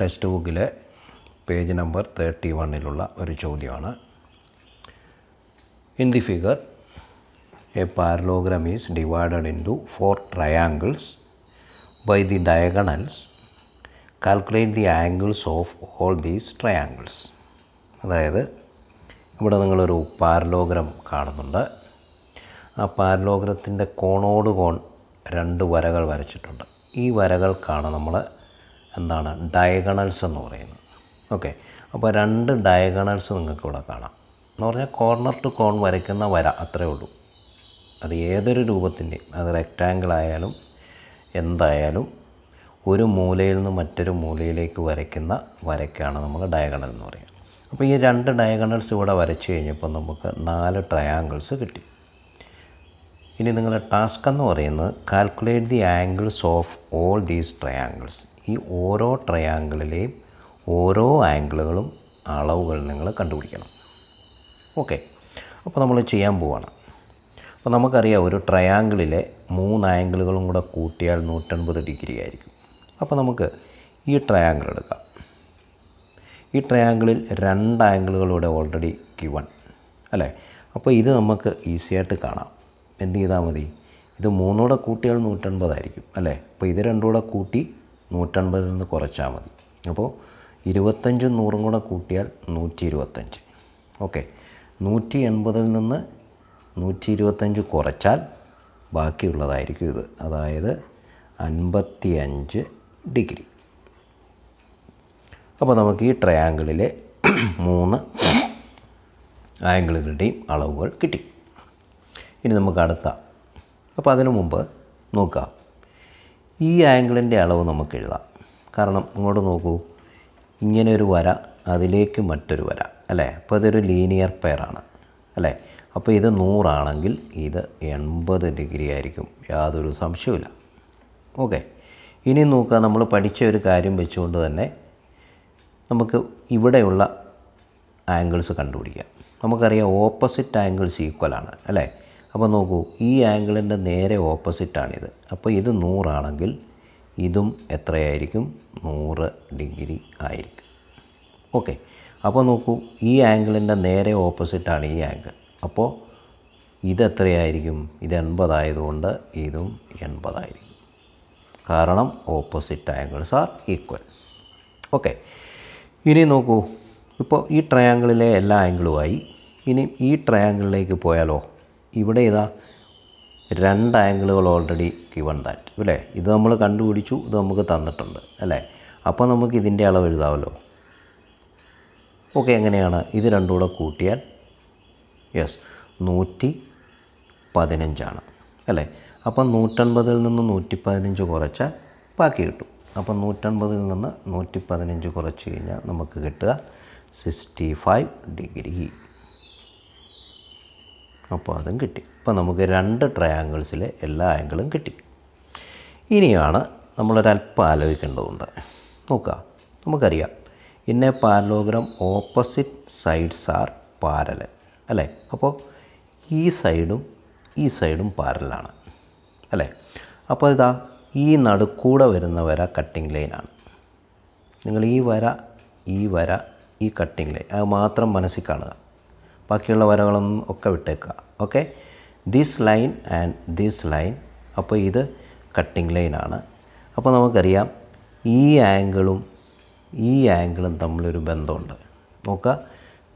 Text ബുക്കിലെ page number thirty വണ്ണിലുള്ള ഒരു ചോദ്യമാണ്. In the figure a parallelogram is divided into four triangles by the diagonals calculate the angles of all these triangles അതായത് ഇവിടെ നിങ്ങളൊരു parallelogram കാണുന്നുണ്ട്. ആ പാരലോഗ്രത്തിന്റെ കോണോട് കോൺ രണ്ട് വരകൾ വരച്ചിട്ടുണ്ട്. ഈ വരകൾക്കാണ് നമ്മൾ എന്താണ്? ഡയഗണൽസ് എന്ന് പറയുന്നത്. ഓക്കെ അപ്പോൾ രണ്ട് ഡയഗണൽസ് നിങ്ങൾക്ക് ഇവിടെ കാണാം. എന്ന് പറഞ്ഞാൽ കോർണർ ടു കോൺ വരയ്ക്കുന്ന വര അത്രേ ഉള്ളൂ. അത് ഏതൊരു രൂപത്തിന്റെയും അത് റെക്റ്റാങ്കിൾ ആയാലും എന്തായാലും ഒരു മൂലയിൽ നിന്ന് മറ്റൊരു മൂലയിലേക്ക് വരയ്ക്കുന്ന വരയ്ക്കാണ് നമ്മൾ ഡയഗണൽ എന്ന് പറയുക. അപ്പോൾ ഈ രണ്ട് ഡയഗണൽസ് ഇവിടെ വരച്ച് കഴിഞ്ഞപ്പോൾ നമുക്ക് നാല് ട്രയാങ്കിൾസ് കിട്ടി. ഇനി നിങ്ങളുടെ ടാസ്ക് എന്ന് പറയുന്നത് calculate the angles of all these triangles ഈ ഓരോ ട്രയാങ്കിളിലെയും ഓരോ ആംഗിളുകളും അളവുകൾ നിങ്ങൾ കണ്ടുപിടിക്കണം. ഓക്കെ അപ്പോൾ നമ്മൾ ചെയ്യാൻ പോവാണ്. അപ്പോൾ നമുക്കറിയാം ഒരു ട്രയാങ്കിളിലെ മൂന്ന് ആംഗിളുകളും കൂടെ കൂട്ടിയാൽ നൂറ്റൻപത് ഡിഗ്രി ആയിരിക്കും. അപ്പോൾ നമുക്ക് ഈ ട്രയാങ്കിൾ എടുക്കാം. ഈ ട്രയാങ്കിളിൽ രണ്ട് ആംഗിളുകളൂടെ ഓൾറെഡി ഗിവൺ അല്ലേ? അപ്പോൾ ഇത് നമുക്ക് ഈസിയായിട്ട് കാണാം. എന്ത് ചെയ്താൽ മതി? ഇത് മൂന്നൂടെ കൂട്ടിയാൽ നൂറ്റൻപതായിരിക്കും അല്ലേ? അപ്പോൾ ഇത് രണ്ടുകൂടെ കൂട്ടി നൂറ്റൻപതിൽ നിന്ന് കുറച്ചാൽ മതി. അപ്പോൾ ഇരുപത്തഞ്ചും നൂറും കൂടെ കൂട്ടിയാൽ നൂറ്റി ഇരുപത്തഞ്ച് ഓക്കെ. നൂറ്റി എൺപതിൽ നിന്ന് നൂറ്റി ഇരുപത്തഞ്ച് കുറച്ചാൽ ബാക്കിയുള്ളതായിരിക്കും ഇത്. അതായത് അൻപത്തി അഞ്ച് ഡിഗ്രി. അപ്പോൾ നമുക്ക് ഈ ട്രയാങ്കിളിലെ മൂന്ന് ആംഗിളുകളുടെയും അളവുകൾ കിട്ടി. ഇനി നമുക്ക് അടുത്ത. അപ്പോൾ അതിനു മുമ്പ് നോക്കാം. ഈ ആംഗിളിന്റെ അളവ് നമുക്ക് എഴുതാം. കാരണം ഇങ്ങോട്ട് നോക്കൂ. ഇങ്ങനെ ഒരു വര അതിലേക്ക് മറ്റൊരു വര അല്ലേ? അപ്പോൾ ഇതൊരു ലീനിയർ പെയറാണ് അല്ലേ? അപ്പോൾ ഇത് നൂറാണെങ്കിൽ ഇത് എൺപത് ഡിഗ്രി ആയിരിക്കും. യാതൊരു സംശയവുമില്ല. ഓക്കെ. ഇനി നോക്കുക നമ്മൾ പഠിച്ച ഒരു കാര്യം വെച്ചുകൊണ്ട് തന്നെ നമുക്ക് ഇവിടെയുള്ള ആംഗിൾസ് കണ്ടുപിടിക്കാം. നമുക്കറിയാം ഓപ്പോസിറ്റ് ആംഗിൾസ് ഈക്വലാണ് അല്ലേ? അപ്പോൾ നോക്കൂ ഈ ആംഗിളിന്റെ നേരെ ഓപ്പോസിറ്റാണിത് അപ്പോൾ ഇത് നൂറാണെങ്കിൽ ഇതും എത്രയായിരിക്കും? നൂറ് ഡിഗ്രി ആയിരിക്കും. ഓക്കെ. അപ്പോൾ നോക്കൂ ഈ ആംഗിളിന്റെ നേരെ ഓപ്പോസിറ്റാണ് ഈ ആംഗിൾ. അപ്പോൾ ഇതെത്രയായിരിക്കും ഇത് എൺപതായതുകൊണ്ട് ഇതും എൺപതായിരിക്കും കാരണം opposite angles are equal okay. ഇനി നോക്കൂ ഇപ്പോൾ ഈ ട്രയാങ്കിളിലെ എല്ലാ ആംഗിളുമായി ഇനി ഈ ട്രയാങ്കിളിലേക്ക് പോയാലോ? ഇവിടെ ഇതാ രണ്ട് ആംഗിളുകൾ ഓൾറെഡി ഗിവൺ ദാറ്റ് അല്ലേ ഇത് നമ്മൾ കണ്ടുപിടിച്ചു ഇത് നമുക്ക് തന്നിട്ടുണ്ട് അല്ലേ? അപ്പോൾ നമുക്ക് ഇതിന്റെ അളവ് എഴുതാമല്ലോ. ഓക്കെ എങ്ങനെയാണ്? ഇത് രണ്ടും കൂടെ കൂട്ടിയാൽ യെസ് നൂറ്റി പതിനഞ്ചാണ് അല്ലേ? അപ്പം നൂറ്റൻപതിൽ നിന്ന് നൂറ്റി പതിനഞ്ച് കുറച്ചാൽ ബാക്കി കിട്ടും. അപ്പം നൂറ്റൻപതിൽ നിന്ന് നൂറ്റി പതിനഞ്ച് കുറച്ച് കഴിഞ്ഞാൽ നമുക്ക് കിട്ടുക സിക്സ്റ്റി ഫൈവ് ഡിഗ്രി അപ്പോൾ അതും കിട്ടി. അപ്പോൾ നമുക്ക് രണ്ട് ട്രയാങ്കിൾസിലെ എല്ലാ ആംഗിളും കിട്ടി. ഇനിയാണ് നമ്മളൊരല്പം ആലോചിക്കേണ്ടതുണ്ട്. നോക്കുക. നമുക്കറിയാം. ഇന്ന parallelogram opposite sides are parallel അല്ലേ? അപ്പോൾ ഈ സൈഡും ഈ സൈഡും പാരലാണ് അല്ലേ? അപ്പോൾ ഇതാ ഈ നടുക്കൂടെ വരുന്ന വര കട്ടിംഗ് ലൈനാണ് നിങ്ങൾ ഈ വര ഈ വര ഈ കട്ടിംഗ് ലൈൻ അത് മാത്രം മനസ്സിൽ കാണുക. ബാക്കിയുള്ള വരകളൊന്നും ഒക്കെ വിട്ടേക്കുക. Okay this line and this line അപ്പോൾ ഇത് കട്ടിംഗ് ലൈനാണ് അപ്പോൾ നമുക്കറിയാം ഈ ആംഗിളും ഈ ആംഗിളും തമ്മിലൊരു ബന്ധമുണ്ട്. നോക്കുക.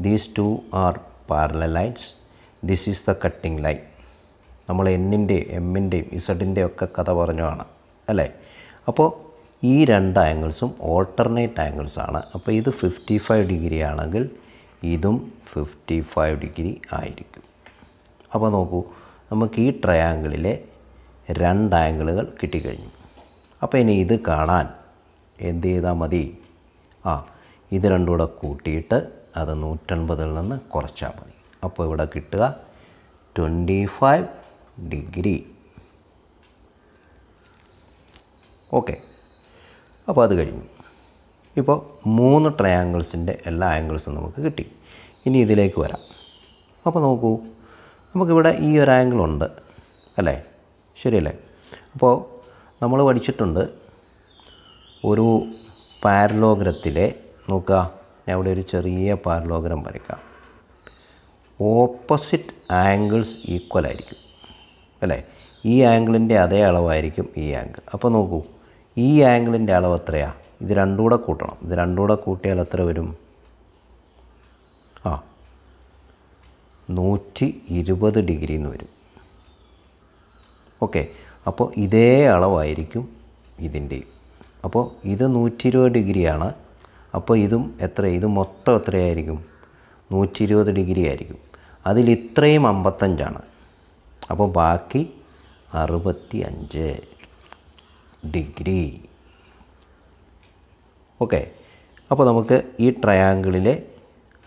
These two are parallel lines this is the cutting line നമ്മൾ എന്നിന്റെയും എമ്മിന്റെയും ഇസഡിന്റെയും ഒക്കെ കഥ പറഞ്ഞതാണ്. അല്ലേ? അപ്പോൾ ഈ രണ്ട് ആംഗിൾസും ഓൾട്ടർനേറ്റ് ആംഗിൾസാണ് അപ്പോൾ ഇത് ഫിഫ്റ്റി ഫൈവ് ഡിഗ്രി ആണെങ്കിൽ ഇതും ഫിഫ്റ്റി ഫൈവ് ഡിഗ്രി ആയിരിക്കും. അപ്പോൾ നോക്കൂ നമുക്ക് ഈ ട്രയാങ്കിളിലെ രണ്ട് ആംഗിളുകൾ കിട്ടിക്കഴിഞ്ഞു. അപ്പോൾ ഇനി ഇത് കാണാൻ എന്ത് ചെയ്താൽ മതി? ആ ഇത് രണ്ടും കൂടെ കൂട്ടിയിട്ട് അത് നൂറ്റൻപതിൽ നിന്ന് കുറച്ചാൽ മതി. അപ്പോൾ ഇവിടെ കിട്ടുക ട്വന്റി ഫൈവ് ഡിഗ്രി ഓക്കെ അപ്പോൾ അത് കഴിഞ്ഞു. ഇപ്പോൾ മൂന്ന് ട്രയാങ്കിൾസിന്റെ എല്ലാ ആംഗിൾസും നമുക്ക് കിട്ടി. ഇനി ഇതിലേക്ക് വരാം. അപ്പോൾ നോക്കൂ നമുക്കിവിടെ ഈ ഒരു ആംഗിൾ ഉണ്ട് അല്ലേ? ശരിയല്ലേ? അപ്പോൾ നമ്മൾ പഠിച്ചിട്ടുണ്ട് ഒരു പാരലോഗ്രത്തിലെ നോക്കുക ഞാൻ ഇവിടെ ഒരു ചെറിയ പാരലോഗ്രം വരയ്ക്കാം. ഓപ്പോസിറ്റ് ആംഗിൾസ് ഈക്വൽ ആയിരിക്കും അല്ലേ? ഈ ആംഗിളിന്റെ അതേ അളവായിരിക്കും ഈ ആംഗിൾ അപ്പോൾ നോക്കൂ ഈ ആംഗിളിന്റെ അളവ് എത്രയാണ് ഇത് രണ്ടും കൂടെ കൂട്ടണം. ഇത് രണ്ടും കൂടെ കൂട്ടിയാൽ എത്ര വരും? ആ. നൂറ്റി ഇരുപത് ഡിഗ്രി എന്ന് വരും. ഓക്കെ. അപ്പോൾ ഇതേ അളവായിരിക്കും ഇതിന്റെയും അപ്പോൾ ഇത് നൂറ്റി ഇരുപത് ഡിഗ്രിയാണ്. അപ്പോൾ ഇതും എത്ര? ഇത് മൊത്തം എത്രയായിരിക്കും? നൂറ്റി ഇരുപത് ഡിഗ്രി ആയിരിക്കും. അതിൽ ഇത്രയും അമ്പത്തഞ്ചാണ്. അപ്പോൾ ബാക്കി അറുപത്തി അഞ്ച് ഡിഗ്രി. ഓക്കെ. അപ്പോൾ നമുക്ക് ഈ ട്രയാങ്കിളിലെ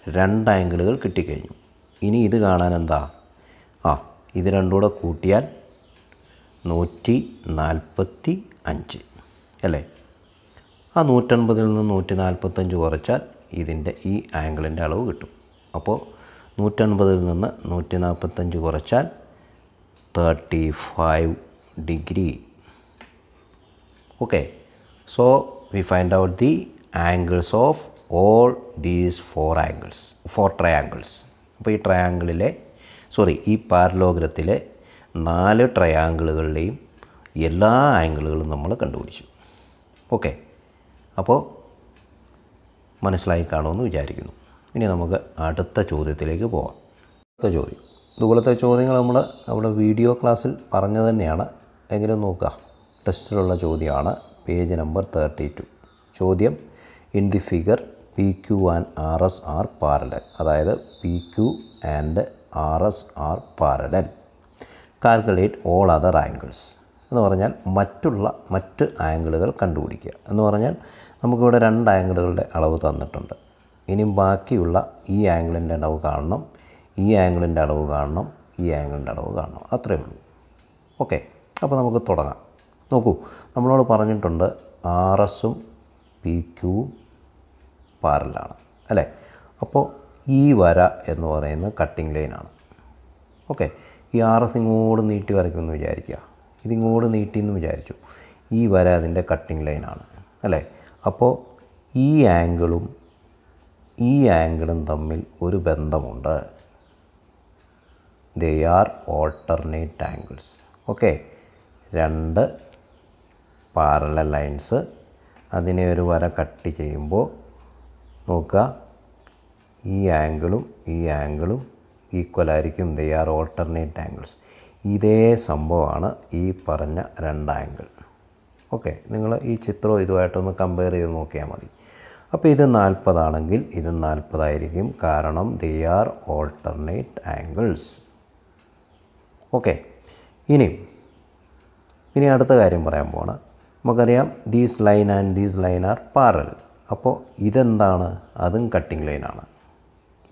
രണ്ട് ആംഗിളുകൾ കിട്ടിക്കഴിഞ്ഞു. ഇനി ഇത് കാണാൻ എന്താ? ആ ഇത് രണ്ടുകൂടെ കൂട്ടിയാൽ നൂറ്റി നാൽപ്പത്തി അഞ്ച് അല്ലേ? ആ നൂറ്റൻപതിൽ നിന്ന് നൂറ്റി നാൽപ്പത്തഞ്ച് കുറച്ചാൽ ഇതിന്റെ ഈ ആംഗിളിന്റെ അളവ് കിട്ടും. അപ്പോൾ നൂറ്റൻപതിൽ നിന്ന് നൂറ്റി നാൽപ്പത്തഞ്ച് കുറച്ചാൽ thirty five degree okay. So we find out the angles of all these four angles four triangles. അപ്പോൾ ഈ ട്രയാങ്കിളിലെ സോറി ഈ പാരലോഗ്രത്തിലെ നാല് ട്രയാങ്കിളുകളുടെയും എല്ലാ ആംഗിളുകളും നമ്മൾ കണ്ടുപിടിച്ചു. ഓക്കെ അപ്പോൾ മനസ്സിലായി കാണുമെന്ന് വിചാരിക്കുന്നു. ഇനി നമുക്ക് അടുത്ത ചോദ്യത്തിലേക്ക് പോവാം. അടുത്ത ചോദ്യം. ഇതുപോലത്തെ ചോദ്യങ്ങൾ നമ്മൾ അവിടെ വീഡിയോ ക്ലാസ്സിൽ പറഞ്ഞു തന്നെയാണ്. എങ്കിലും നോക്കുക. ടെസ്റ്റിലുള്ള ചോദ്യമാണ്. Page number thirty two. ചോദ്യം in the figure P Q and R S are parallel അതായത് P Q and R S are parallel calculate all other angles എന്ന് പറഞ്ഞാൽ മറ്റുള്ള മറ്റ് ആംഗിളുകൾ കണ്ടുപിടിക്കുക. എന്ന് പറഞ്ഞാൽ നമുക്കിവിടെ രണ്ട് ആംഗിളുകളുടെ അളവ് തന്നിട്ടുണ്ട്. ഇനി ബാക്കിയുള്ള ഈ ആംഗിളിന്റെ അളവ് കാണണം ഈ ആംഗിളിന്റെ അളവ് കാണണം ഈ ആംഗിളിന്റെ അളവ് കാണണം. അത്രയേ ഉള്ളൂ. ഓക്കെ അപ്പോൾ നമുക്ക് തുടങ്ങാം. നോക്കൂ നമ്മളോട് പറഞ്ഞിട്ടുണ്ട് ആർ എസും പി ക്യൂവും പാരലാണ് അല്ലേ? അപ്പോൾ ഈ വര എന്ന് പറയുന്നത് കട്ടിങ് ലൈനാണ് ഓക്കെ ഈ ആർ എസ് ഇങ്ങോട്ട് നീട്ടി വരയ്ക്കുമെന്ന് വിചാരിക്കുക. ഇതിങ്ങോട്ട് നീട്ടി എന്ന് വിചാരിച്ചു. ഈ വര അതിന്റെ കട്ടിങ് ലൈനാണ് അല്ലേ? അപ്പോൾ ഈ ആംഗിളും ഈ ആംഗിളും തമ്മിൽ ഒരു ബന്ധമുണ്ട്. They are alternate angles okay രണ്ട് പാരലൽ ലൈൻസ് അതിനെ ഒരു വര കട്ട് ചെയ്യുമ്പോൾ നോക്കുക. ഈ ആംഗിളും ഈ ആംഗിളും ഈക്വൽ ആയിരിക്കും. ദേ ആർ ഓൾട്ടർനേറ്റ് ആംഗിൾസ് ഇതേ സംഭവമാണ് ഈ പറഞ്ഞ രണ്ട് ആംഗിൾ ഓക്കെ നിങ്ങൾ ഈ ചിത്രം ഇതുമായിട്ടൊന്ന് കമ്പയർ ചെയ്ത് നോക്കിയാൽ മതി. അപ്പോൾ ഇത് നാൽപ്പതാണെങ്കിൽ ഇത് നാൽപ്പതായിരിക്കും കാരണം they are alternate angles okay ഇനി ഇനി അടുത്ത കാര്യം പറയാൻ പോവാണ്. നമുക്കറിയാം these line and these line are parallel അപ്പോൾ ഇതെന്താണ്? അതും കട്ടിംഗ് ലൈനാണ്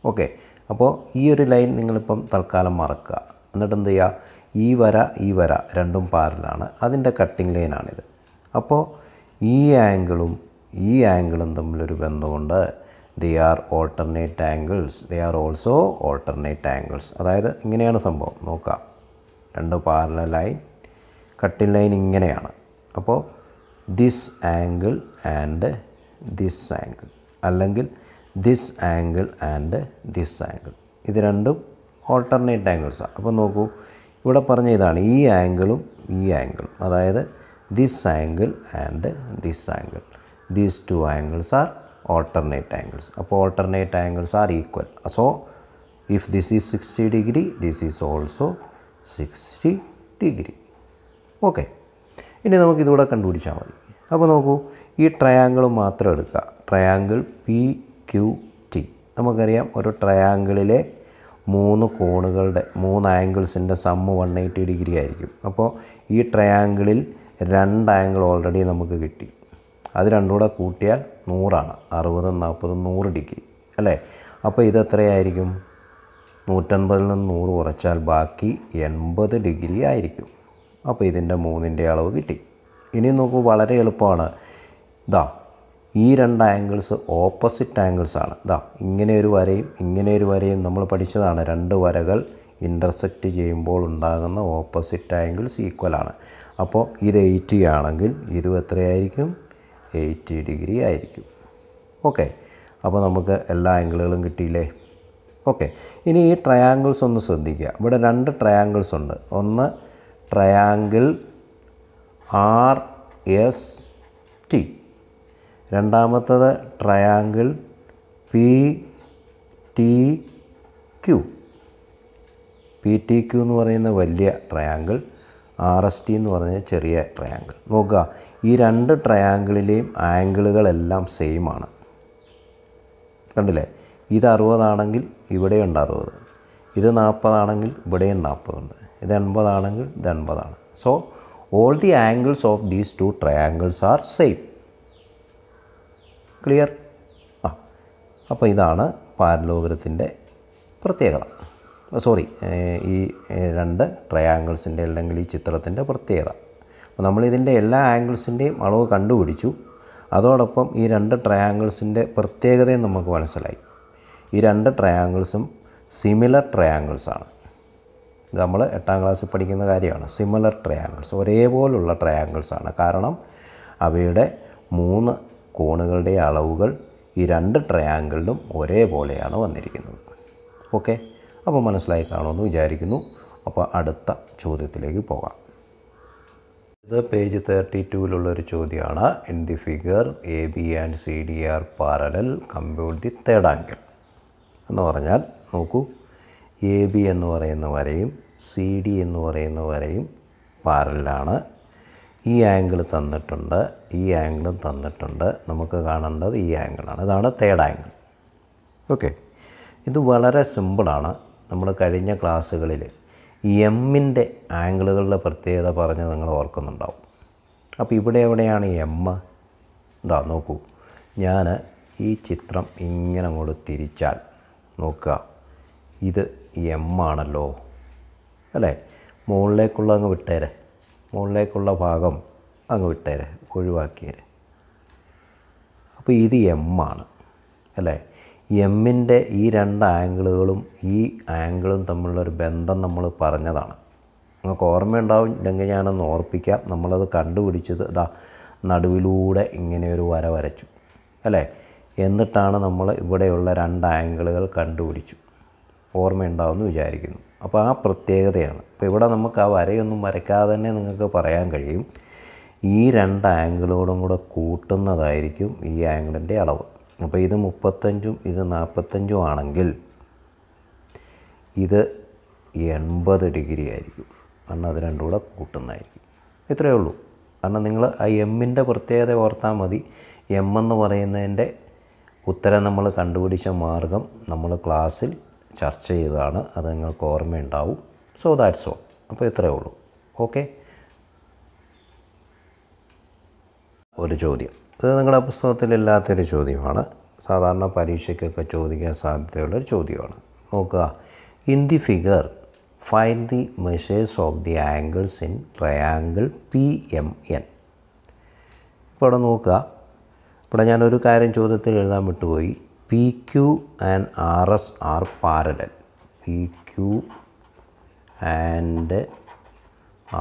ഓക്കെ അപ്പോൾ ഈ ഒരു ലൈൻ നിങ്ങളിപ്പം തൽക്കാലം മറക്കുക. എന്നിട്ട് എന്ത് ചെയ്യുക ഈ വര ഈ വര രണ്ടും പാരലാണ് അതിന്റെ കട്ടിംഗ് ലൈനാണിത് അപ്പോൾ ഈ ആംഗിളും ഈ ആംഗിളും തമ്മിലൊരു ബന്ധമുണ്ട്. They are alternate angles they are also alternate angles അതായത് ഇങ്ങനെയാണ് സംഭവം. നോക്കാം. രണ്ട് പാരല ലൈൻ കട്ടിംഗ് ലൈൻ ഇങ്ങനെയാണ്. അപ്പോൾ this angle and this angle അല്ലെങ്കിൽ this angle and this angle ഇത് രണ്ടും ഓൾട്ടർനേറ്റ് ആംഗിൾസാണ് അപ്പോൾ നോക്കൂ ഇവിടെ പറഞ്ഞ ഇതാണ് ഈ ആംഗിളും ഈ ആംഗിളും അതായത് this angle and this angle these two angles are alternate angles അപ്പോൾ alternate angles are equal so if this is sixty degree this is also sixty degree okay ഇനി നമുക്ക് ഇതുകൂടെ കണ്ടുപിടിച്ചാൽ മതി. അപ്പോൾ നോക്കൂ ഈ ട്രയാങ്കിൾ മാത്രം എടുക്കുക. ട്രയാങ്കിൾ പി ക്യു ടി നമുക്കറിയാം ഒരു ട്രയാങ്കിളിലെ മൂന്ന് കോണുകളുടെ മൂന്ന് ആംഗിൾസിന്റെ സമ്മ് വൺ എയ്റ്റി ഡിഗ്രി ആയിരിക്കും. അപ്പോൾ ഈ ട്രയാങ്കിളിൽ രണ്ട് ആംഗിൾ ഓൾറെഡി നമുക്ക് കിട്ടി. അത് രണ്ടും കൂടെ കൂട്ടിയാൽ നൂറാണ്. അറുപതും നാൽപ്പതും നൂറ് ഡിഗ്രി അല്ലേ? അപ്പോൾ ഇത് എത്രയായിരിക്കും? നൂറ്റൻപതിൽ നിന്ന് നൂറ് കുറച്ചാൽ ബാക്കി എൺപത് ഡിഗ്രി ആയിരിക്കും. അപ്പോൾ ഇതിന്റെ മൂന്നിന്റെ അളവ് കിട്ടി. ഇനി നോക്കൂ വളരെ എളുപ്പമാണ്. ഇതാ ഈ രണ്ട് ആംഗിൾസ് ഓപ്പോസിറ്റ് ആംഗിൾസ് ആണ്. ഇതാ ഇങ്ങനെ ഒരു വരയും ഇങ്ങനെ ഒരു വരയും നമ്മൾ പഠിച്ചതാണ്. രണ്ട് വരകൾ ഇന്റർസെക്റ്റ് ചെയ്യുമ്പോൾ ഉണ്ടാകുന്ന ഓപ്പോസിറ്റ് ആംഗിൾസ് ഈക്വൽ ആണ്. അപ്പോൾ ഇത് എയ്റ്റി ആണെങ്കിൽ ഇതും എത്രയായിരിക്കും? എയ്റ്റി ഡിഗ്രി ആയിരിക്കും. ഓക്കെ അപ്പോൾ നമുക്ക് എല്ലാ ആംഗിളുകളും കിട്ടിയില്ലേ? ഓക്കെ ഇനി ഈ ട്രയാങ്കിൾസ് ഒന്ന് ശ്രദ്ധിക്കുക. ഇവിടെ രണ്ട് ട്രയാങ്കിൾസ് ഉണ്ട്. ഒന്ന് ട്രയാങ്കിൾ ആർ എസ് ടി. രണ്ടാമത്തത് triangle P T Q. P T Q എന്ന് പറയുന്ന വലിയ ട്രയാങ്കിൾ ആർ എസ് ടി എന്ന് പറഞ്ഞ ചെറിയ ട്രയാങ്കിൾ. നോക്കുക ഈ രണ്ട് ട്രയാങ്കിളിലെയും ആംഗിളുകളെല്ലാം സെയിം ആണ്. കണ്ടില്ലേ? ഇത് അറുപതാണെങ്കിൽ ഇവിടെയുണ്ട് അറുപത്. ഇത് നാൽപ്പതാണെങ്കിൽ ഇവിടെയും നാൽപ്പതുണ്ട്. ഇത് എൺപതാണെങ്കിൽ ഇത് എൺപതാണ് so all the angles of these two triangles are same clear ആ. അപ്പോൾ ഇതാണ് പാരലോഗ്രത്തിന്റെ പ്രത്യേകത. സോറി ഈ രണ്ട് ട്രയാങ്കിൾസിന്റെ അല്ലെങ്കിൽ ഈ ചിത്രത്തിന്റെ പ്രത്യേകത. അപ്പോൾ നമ്മളിതിന്റെ എല്ലാ ആംഗിൾസിന്റെയും അളവ് കണ്ടുപിടിച്ചു. അതോടൊപ്പം ഈ രണ്ട് ട്രയാങ്കിൾസിന്റെ പ്രത്യേകതയും നമുക്ക് മനസ്സിലായി. ഈ രണ്ട് ട്രയാങ്കിൾസും സിമിലർ ട്രയാങ്കിൾസാണ് നമ്മൾ എട്ടാം ക്ലാസ്സിൽ പഠിക്കുന്ന കാര്യമാണ്. സിമിലർ ട്രയാങ്കിൾസ് ഒരേപോലുള്ള ട്രയാങ്കിൾസ് ആണ്. കാരണം അവയുടെ മൂന്ന് കോണുകളുടെ അളവുകൾ ഈ രണ്ട് ട്രയാങ്കിളിലും ഒരേപോലെയാണ് വന്നിരിക്കുന്നത്. ഓക്കെ അപ്പോൾ മനസ്സിലായി കാണുമെന്ന് വിചാരിക്കുന്നു. അപ്പോൾ അടുത്ത ചോദ്യത്തിലേക്ക് പോകാം. ഇത് പേജ് തേർട്ടി ടൂവിലുള്ളൊരു ചോദ്യമാണ്. In the figure A B and C D are parallel compute the third angle എന്ന് പറഞ്ഞാൽ നോക്കൂ. എ ബി എന്ന് പറയുന്ന വരയും സി ഡി എന്ന് പറയുന്ന വരയും പാരലാണ്. ഈ ആംഗിൾ തന്നിട്ടുണ്ട് ഈ ആംഗിളും തന്നിട്ടുണ്ട്. നമുക്ക് കാണേണ്ടത് ഈ ആംഗിളാണ് ഇതാണ് തേർഡ് ആംഗിൾ ഓക്കെ ഇത് വളരെ സിമ്പിളാണ് നമ്മൾ കഴിഞ്ഞ ക്ലാസ്സുകളിൽ എമ്മിന്റെ ആംഗിളുകളുടെ പ്രത്യേകത പറഞ്ഞ് നിങ്ങൾ ഓർക്കുന്നുണ്ടാവും. അപ്പോൾ ഇവിടെ എവിടെയാണ് എം ഇതാ നോക്കൂ. ഞാൻ ഈ ചിത്രം ഇങ്ങനെ അങ്ങോട്ട് തിരിച്ചാൽ നോക്കുക. ഇത് എം ആണല്ലോ. അല്ലേ? മുകളിലേക്കുള്ള അങ്ങ് വിട്ടേരെ. മുകളിലേക്കുള്ള ഭാഗം അങ്ങ് വിട്ടേരെ. ഒഴിവാക്കിയേരെ. അപ്പോൾ ഇത് എം ആണ്. അല്ലേ? എമ്മിന്റെ ഈ രണ്ട് ആംഗിളുകളും ഈ ആംഗിളും തമ്മിലുള്ള ഒരു ബന്ധം നമ്മൾ പറഞ്ഞതാണ്. നിങ്ങൾക്ക് ഓർമ്മയുണ്ടാവും ഇല്ലെങ്കിൽ ഞാനൊന്ന് ഓർപ്പിക്കാം. നമ്മളത് കണ്ടുപിടിച്ചത് ഇതാ നടുവിലൂടെ ഇങ്ങനെ ഒരു വര വരച്ചു. അല്ലേ? എന്നിട്ടാണ് നമ്മൾ ഇവിടെയുള്ള രണ്ട് ആംഗിളുകൾ കണ്ടുപിടിച്ചു. ഓർമ്മയുണ്ടാവുമെന്ന് വിചാരിക്കുന്നു. അപ്പോൾ ആ പ്രത്യേകതയാണ്. അപ്പോൾ ഇവിടെ നമുക്ക് ആ വരയൊന്നും വരയ്ക്കാതെ തന്നെ നിങ്ങൾക്ക് പറയാൻ കഴിയും. ഈ രണ്ട് ആംഗിളോടും കൂടെ കൂട്ടുന്നതായിരിക്കും ഈ ആംഗിളിന്റെ അളവ്. അപ്പോൾ ഇത് മുപ്പത്തഞ്ചും ഇത് നാൽപ്പത്തഞ്ചും ആണെങ്കിൽ ഇത് എൺപത് ഡിഗ്രി ആയിരിക്കും. കാരണം അത് രണ്ടും കൂടെ കൂട്ടുന്നതായിരിക്കും. ഇത്രയേ ഉള്ളൂ. കാരണം നിങ്ങൾ ആ എമ്മിന്റെ പ്രത്യേകത ഓർത്താൽ മതി. എം എന്ന് പറയുന്നതിന്റെ ഉത്തരം നമ്മൾ കണ്ടുപിടിച്ച മാർഗം നമ്മൾ ക്ലാസ്സിൽ ചർച്ച ചെയ്തതാണ്. അത് നിങ്ങൾക്ക് ഓർമ്മയുണ്ടാവും. സോ ദാറ്റ്സ് ഓൾ അപ്പോൾ ഇത്രയേ ഉള്ളൂ. ഓക്കെ ഒരു ചോദ്യം. ഇത് നിങ്ങളുടെ പുസ്തകത്തിലില്ലാത്തൊരു ചോദ്യമാണ്. സാധാരണ പരീക്ഷയ്ക്കൊക്കെ ചോദിക്കാൻ സാധ്യതയുള്ളൊരു ചോദ്യമാണ്. നോക്കുക. In the figure find the measures of the angles in triangle P M N ഇപ്പോൾ ഇവിടെ നോക്കുക. ഇവിടെ ഞാനൊരു കാര്യം ചോദ്യത്തിൽ എഴുതാൻ വിട്ടുപോയി. P Q and R S are parallel P Q and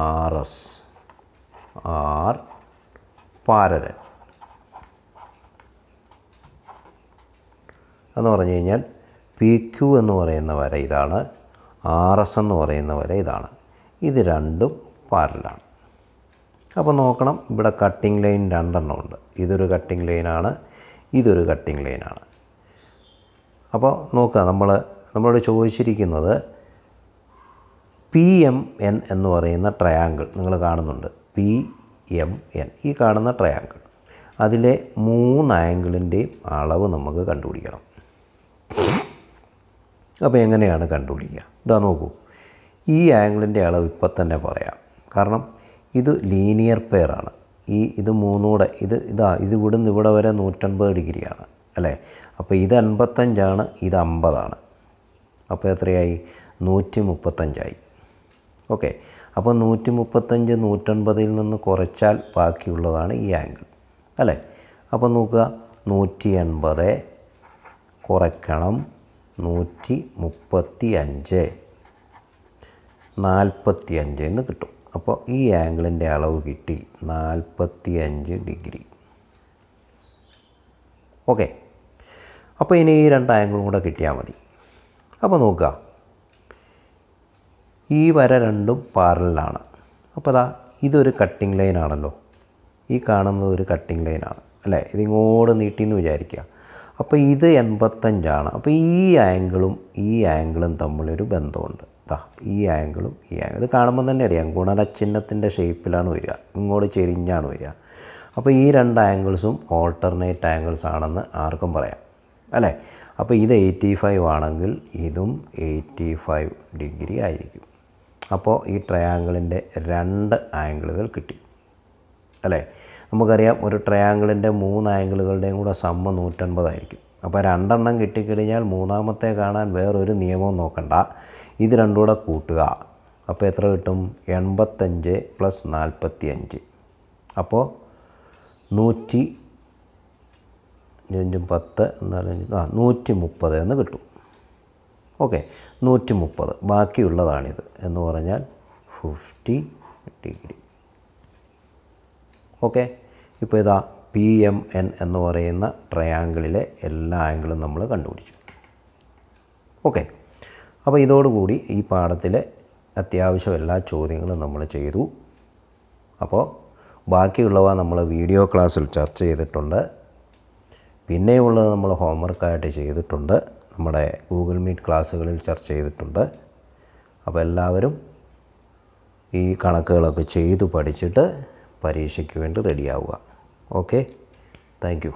R S are parallel എന്ന് പറഞ്ഞു കഴിഞ്ഞാൽ പി ക്യു എന്ന് പറയുന്ന വര ഇതാണ് ആർ എസ് എന്ന് പറയുന്ന വര ഇതാണ്. ഇത് രണ്ടും പാരലാണ് അപ്പോൾ നോക്കണം ഇവിടെ കട്ടിംഗ് ലൈൻ രണ്ടെണ്ണം ഉണ്ട്. ഇതൊരു കട്ടിംഗ് ലൈനാണ് ഇതൊരു കട്ടിംഗ് ലൈനാണ് അപ്പോൾ നോക്കുക നമ്മൾ നമ്മളോട് ചോദിച്ചിരിക്കുന്നത് പി എം എൻ എന്ന് പറയുന്ന ട്രയാങ്കിൾ നിങ്ങൾ കാണുന്നുണ്ട്. പി എം എൻ ഈ കാണുന്ന ട്രയാങ്കിൾ അതിലെ മൂന്ന് ആംഗിളിന്റെയും അളവ് നമുക്ക് കണ്ടുപിടിക്കണം. അപ്പോൾ എങ്ങനെയാണ് കണ്ടുപിടിക്കുക? ഇതാ നോക്കൂ. ഈ ആംഗിളിന്റെ അളവ് ഇപ്പം തന്നെ പറയാം. കാരണം ഇത് ലീനിയർ പെയറാണ് ഈ ഇത് മൂന്നൂടെ ഇത് ഇതാ ഇത് ഇവിടുന്ന് ഇവിടെ വരെ നൂറ്റൻപത് ഡിഗ്രിയാണ്. അല്ലേ? അപ്പോൾ ഇത് അൻപത്തഞ്ചാണ് ഇത് അമ്പതാണ്. അപ്പോൾ എത്രയായി? നൂറ്റി മുപ്പത്തഞ്ചായി ഓക്കെ. അപ്പോൾ നൂറ്റി മുപ്പത്തഞ്ച് നൂറ്റൻപതിൽ നിന്ന് കുറച്ചാൽ ബാക്കിയുള്ളതാണ് ഈ ആംഗിൾ. അല്ലേ? അപ്പോൾ നോക്കുക നൂറ്റി എൺപത് കുറയ്ക്കണം നൂറ്റി മുപ്പത്തി അഞ്ച് നാൽപ്പത്തി അഞ്ച് എന്ന് കിട്ടും. അപ്പോൾ ഈ ആംഗിളിന്റെ അളവ് കിട്ടി നാൽപ്പത്തി അഞ്ച് ഡിഗ്രി. ഓക്കെ. അപ്പോൾ ഇനി ഈ രണ്ട് ആംഗിളും കൂടെ കിട്ടിയാൽ മതി. അപ്പോൾ നോക്കുക. ഈ വര രണ്ടും പാരലാണ് അപ്പോൾ അതാ ഇതൊരു കട്ടിംഗ് ലൈൻ ആണല്ലോ. ഈ കാണുന്നത് ഒരു കട്ടിംഗ് ആണ്. അല്ലേ? ഇതിങ്ങോട്ട് നീട്ടിയെന്ന് വിചാരിക്കുക. അപ്പോൾ ഇത് എൺപത്തഞ്ചാണ്. അപ്പോൾ ഈ ആംഗിളും ഈ ആംഗിളും തമ്മിലൊരു ബന്ധമുണ്ട്. ദാ ഈ ആംഗിളും ഈ ആംഗിൾ ഇത് കാണുമ്പോൾ തന്നെ അറിയാം. ഗുണനച്ചിഹ്നത്തിന്റെ ഷേപ്പിലാണ് വരിക. ഇങ്ങോട്ട് ചെരിഞ്ഞാണ് വരിക. അപ്പോൾ ഈ രണ്ട് ആംഗിൾസും ഓൾട്ടർനേറ്റ് ആംഗിൾസ് ആണെന്ന് ആർക്കും പറയാം. അല്ലേ? അപ്പോൾ ഇത് എയ്റ്റി ഫൈവ് ആണെങ്കിൽ ഇതും എയ്റ്റി ഫൈവ് ഡിഗ്രി ആയിരിക്കും. അപ്പോൾ ഈ ട്രയാങ്കിളിന്റെ രണ്ട് ആംഗിളുകൾ കിട്ടി. അല്ലേ? നമുക്കറിയാം ഒരു ട്രയാങ്കിളിന്റെ മൂന്ന് ആംഗിളുകളുടെയും കൂടെ സമ്മ നൂറ്റൻപതായിരിക്കും അപ്പോൾ രണ്ടെണ്ണം കിട്ടിക്കഴിഞ്ഞാൽ മൂന്നാമത്തെ കാണാൻ വേറൊരു നിയമവും നോക്കണ്ട. ഇത് രണ്ടും കൂടെ കൂട്ടുക. അപ്പോൾ എത്ര കിട്ടും? എൺപത്തഞ്ച് പ്ലസ് നാൽപ്പത്തി അഞ്ച് അപ്പോൾ നൂറ്റി അഞ്ചും പത്ത് നാലഞ്ച് ആ നൂറ്റി മുപ്പത് എന്ന് കിട്ടും. ഓക്കെ നൂറ്റി മുപ്പത് ബാക്കിയുള്ളതാണിത് എന്ന് പറഞ്ഞാൽ ഫിഫ്റ്റി ഡിഗ്രി. ഓക്കെ ഇപ്പോൾ ഇതാ പി എം എൻ എന്ന് പറയുന്ന ട്രയാങ്കിളിലെ എല്ലാ ആംഗിളും നമ്മൾ കണ്ടുപിടിച്ചു. ഓക്കെ അപ്പോൾ ഇതോടുകൂടി ഈ പാഠത്തിലെ അത്യാവശ്യം എല്ലാ ചോദ്യങ്ങളും നമ്മൾ ചെയ്തു. അപ്പോൾ ബാക്കിയുള്ളവ നമ്മൾ വീഡിയോ ക്ലാസ്സിൽ ചർച്ച ചെയ്തിട്ടുണ്ട്. പിന്നെയുള്ളത് നമ്മൾ ഹോംവർക്കായിട്ട് ചെയ്തിട്ടുണ്ട്. നമ്മുടെ ഗൂഗിൾ മീറ്റ് ക്ലാസ്സുകളിൽ ചർച്ച ചെയ്തിട്ടുണ്ട്. അപ്പോൾ എല്ലാവരും ഈ കണക്കുകളൊക്കെ ചെയ്തു പഠിച്ചിട്ട് പരീക്ഷയ്ക്ക് വേണ്ടി റെഡിയാവുക ഓക്കെ താങ്ക്